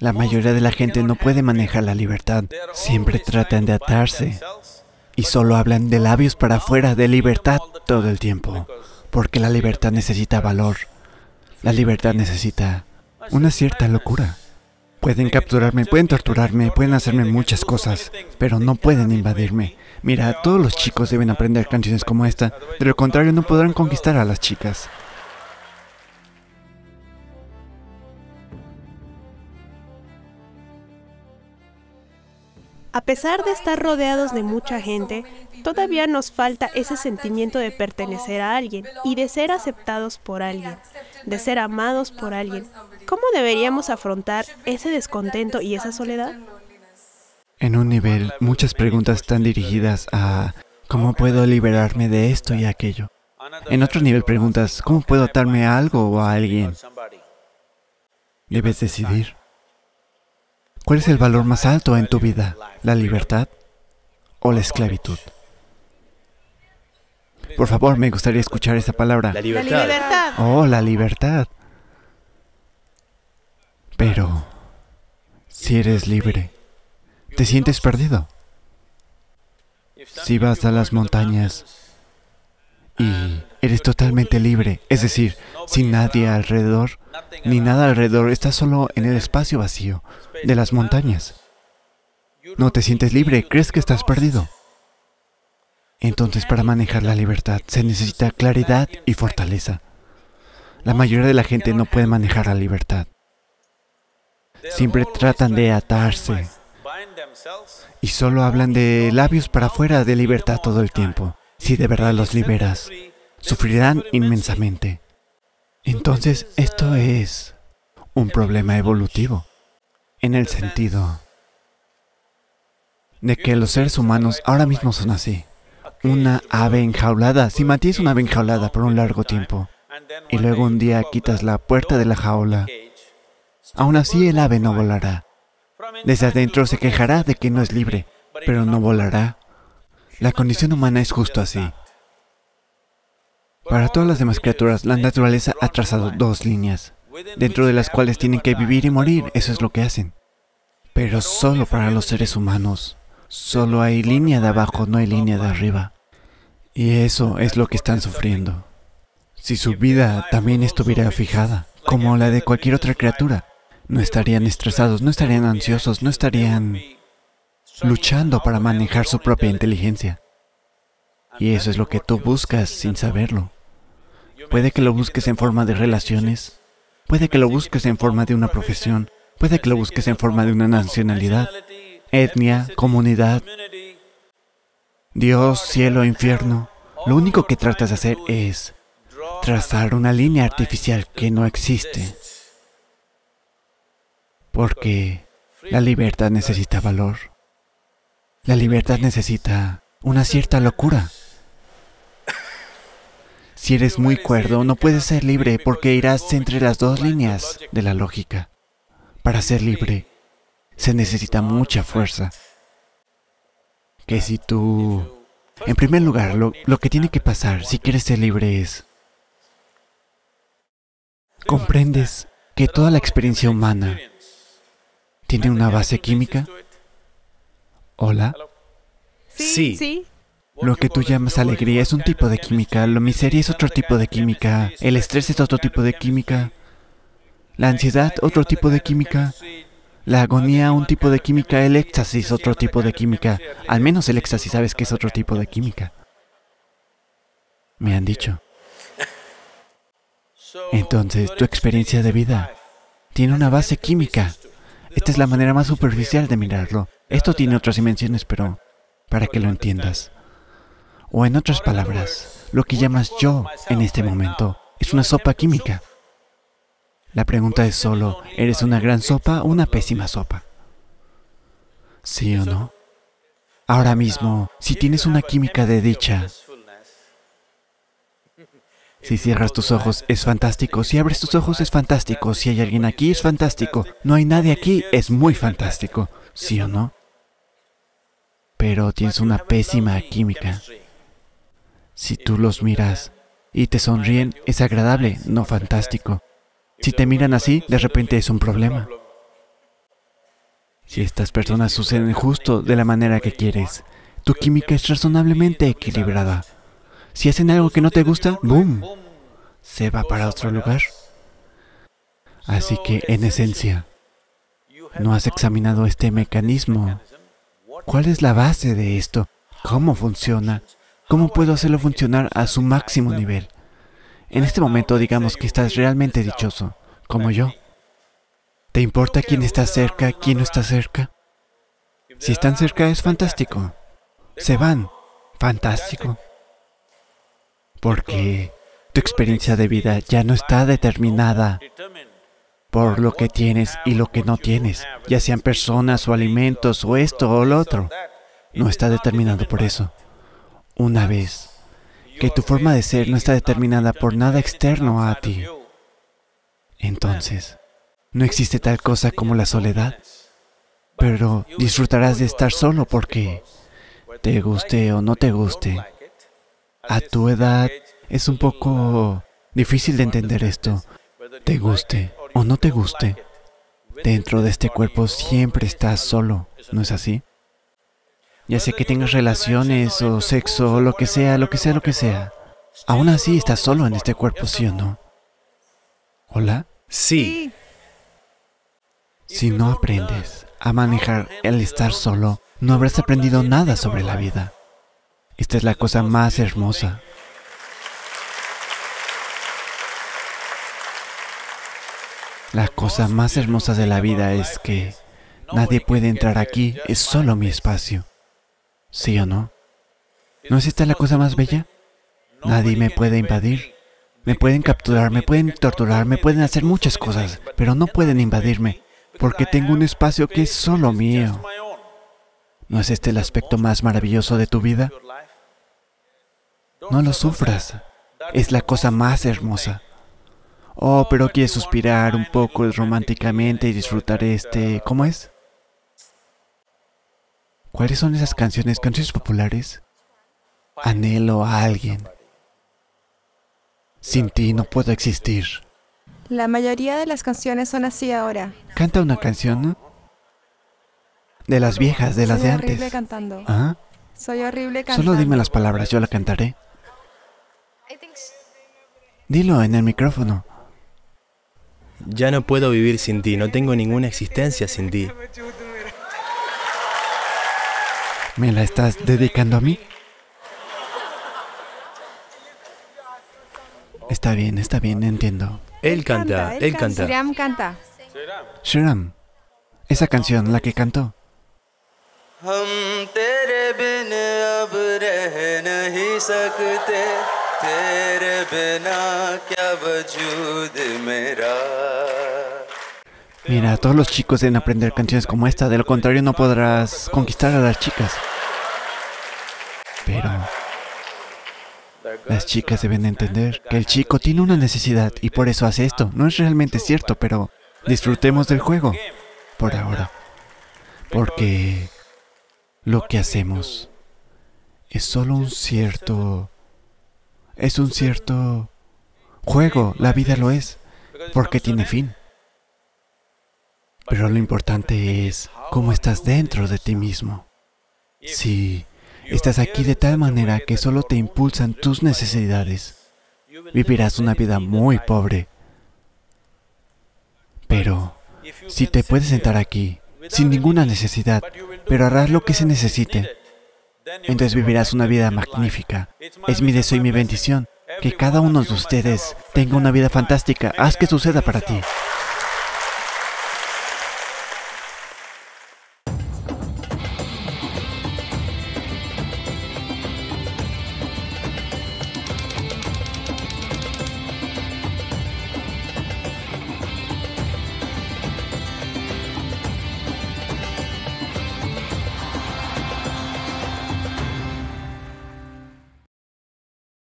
La mayoría de la gente no puede manejar la libertad. Siempre tratan de atarse y solo hablan de labios para afuera, de libertad todo el tiempo. Porque la libertad necesita valor. La libertad necesita una cierta locura. Pueden capturarme, pueden torturarme, pueden hacerme muchas cosas, pero no pueden invadirme. Mira, todos los chicos deben aprender canciones como esta, de lo contrario no podrán conquistar a las chicas. A pesar de estar rodeados de mucha gente, todavía nos falta ese sentimiento de pertenecer a alguien y de ser aceptados por alguien, de ser amados por alguien. ¿Cómo deberíamos afrontar ese descontento y esa soledad? En un nivel, muchas preguntas están dirigidas a ¿cómo puedo liberarme de esto y aquello? En otro nivel preguntas ¿cómo puedo atarme a algo o a alguien? Debes decidir. ¿Cuál es el valor más alto en tu vida? ¿La libertad o la esclavitud? Por favor, me gustaría escuchar esa palabra. La libertad. Oh, la libertad. Pero, si eres libre, te sientes perdido. Si vas a las montañas y eres totalmente libre, es decir, sin nadie alrededor, ni nada alrededor, estás solo en el espacio vacío de las montañas. No te sientes libre, crees que estás perdido. Entonces para manejar la libertad se necesita claridad y fortaleza. La mayoría de la gente no puede manejar la libertad. Siempre tratan de atarse y solo hablan de labios para afuera de libertad todo el tiempo. Si de verdad los liberas, sufrirán inmensamente. Entonces esto es un problema evolutivo, en el sentido de que los seres humanos ahora mismo son así. Una ave enjaulada, si mantienes una ave enjaulada por un largo tiempo y luego un día quitas la puerta de la jaula, aún así el ave no volará. Desde adentro se quejará de que no es libre, pero no volará. La condición humana es justo así. Para todas las demás criaturas, la naturaleza ha trazado dos líneas, dentro de las cuales tienen que vivir y morir, eso es lo que hacen. Pero solo para los seres humanos, solo hay línea de abajo, no hay línea de arriba. Y eso es lo que están sufriendo. Si su vida también estuviera fijada, como la de cualquier otra criatura, no estarían estresados, no estarían ansiosos, no estarían luchando para manejar su propia inteligencia. Y eso es lo que tú buscas sin saberlo. Puede que lo busques en forma de relaciones, puede que lo busques en forma de una profesión, puede que lo busques en forma de una nacionalidad, etnia, comunidad, Dios, cielo, infierno. Lo único que tratas de hacer es trazar una línea artificial que no existe. Porque la libertad necesita valor. La libertad necesita una cierta locura. Si eres muy cuerdo, no puedes ser libre porque irás entre las dos líneas de la lógica. Para ser libre, se necesita mucha fuerza. Que si tú... En primer lugar, lo, lo que tiene que pasar si quieres ser libre es... Comprendes que toda la experiencia humana tiene una base química. Hola. Sí. Sí. Lo que tú llamas alegría es un tipo de química, la miseria es otro tipo de química, el estrés es otro tipo de química, la ansiedad otro tipo de química, la agonía un tipo de química, el éxtasis otro tipo de química. Al menos el éxtasis sabes que es otro tipo de química. Me han dicho. Entonces, tu experiencia de vida tiene una base química. Esta es la manera más superficial de mirarlo. Esto tiene otras dimensiones, pero para que lo entiendas. O en otras palabras, lo que llamas yo en este momento es una sopa química. La pregunta es solo, ¿eres una gran sopa o una pésima sopa? ¿Sí o no? Ahora mismo, si tienes una química de dicha, si cierras tus ojos es fantástico, si abres tus ojos es fantástico, si hay alguien aquí es fantástico, no hay nadie aquí es muy fantástico, ¿sí o no? Pero tienes una pésima química. Si tú los miras y te sonríen, es agradable, no fantástico. Si te miran así, de repente es un problema. Si estas personas suceden justo de la manera que quieres, tu química es razonablemente equilibrada. Si hacen algo que no te gusta, ¡boom! Se va para otro lugar. Así que, en esencia, no has examinado este mecanismo. ¿Cuál es la base de esto? ¿Cómo funciona? ¿Cómo puedo hacerlo funcionar a su máximo nivel? En este momento digamos que estás realmente dichoso, como yo. ¿Te importa quién está cerca, quién no está cerca? Si están cerca es fantástico. Se van. Fantástico. Porque tu experiencia de vida ya no está determinada por lo que tienes y lo que no tienes, ya sean personas o alimentos o esto o lo otro. No está determinado por eso. Una vez que tu forma de ser no está determinada por nada externo a ti, entonces no existe tal cosa como la soledad, pero disfrutarás de estar solo porque, te guste o no te guste, a tu edad es un poco difícil de entender esto, te guste o no te guste, dentro de este cuerpo siempre estás solo, ¿no es así? Ya sea que tengas relaciones o sexo o lo que sea, lo que sea, lo que sea. Aún así estás solo en este cuerpo, ¿sí o no? ¿Hola? Sí. Si no aprendes a manejar el estar solo, no habrás aprendido nada sobre la vida. Esta es la cosa más hermosa. La cosa más hermosa de la vida es que nadie puede entrar aquí, es solo mi espacio. ¿Sí o no? ¿No es esta la cosa más bella? Nadie me puede invadir. Me pueden capturar, me pueden torturar, me pueden hacer muchas cosas, pero no pueden invadirme, porque tengo un espacio que es solo mío. ¿No es este el aspecto más maravilloso de tu vida? No lo sufras. Es la cosa más hermosa. Oh, pero quieres suspirar un poco románticamente y disfrutar este... ¿Cómo es? ¿Cuáles son esas canciones, canciones populares? Anhelo a alguien. Sin ti no puedo existir. La mayoría de las canciones son así ahora. Canta una canción, ¿no? De las viejas, de las Soy de horrible antes. cantando. ¿Ah? Soy horrible cantando. Solo dime las palabras, yo la cantaré. Dilo en el micrófono. Ya no puedo vivir sin ti, no tengo ninguna existencia sin ti. ¿Me la estás dedicando a mí? Está bien, está bien, entiendo. Él canta, él canta. Sriram canta. Shram, esa canción, la que cantó. हम तेरे बिन अब रह नहीं सकते तेरे बिना क्या वजूद मेरा Mira, todos los chicos deben aprender canciones como esta, de lo contrario no podrás conquistar a las chicas. Pero las chicas deben entender que el chico tiene una necesidad y por eso hace esto. No es realmente cierto, pero disfrutemos del juego por ahora. Porque lo que hacemos es solo un cierto... Es un cierto juego, la vida lo es, porque tiene fin. Pero lo importante es cómo estás dentro de ti mismo. Si estás aquí de tal manera que solo te impulsan tus necesidades, vivirás una vida muy pobre. Pero si te puedes sentar aquí sin ninguna necesidad, pero harás lo que se necesite, entonces vivirás una vida magnífica. Es mi deseo y mi bendición que cada uno de ustedes tenga una vida fantástica. Haz que suceda para ti.